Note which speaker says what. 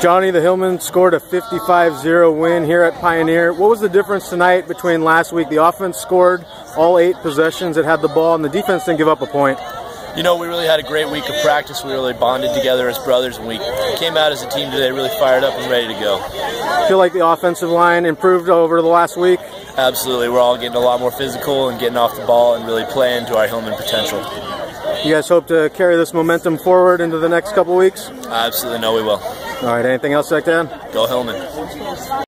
Speaker 1: Johnny the Hillmen scored a 55-0 win here at Pioneer. What was the difference tonight between last week? The offense scored all eight possessions that had the ball, and the defense didn't give up a point.
Speaker 2: You know, we really had a great week of practice. We really bonded together as brothers, and we came out as a team today really fired up and ready to go.
Speaker 1: Feel like the offensive line improved over the last week?
Speaker 2: Absolutely. We're all getting a lot more physical and getting off the ball and really playing to our Hillmen potential.
Speaker 1: You guys hope to carry this momentum forward into the next couple weeks?
Speaker 2: I absolutely know we will.
Speaker 1: All right, anything else like that?
Speaker 2: Go Hillmen.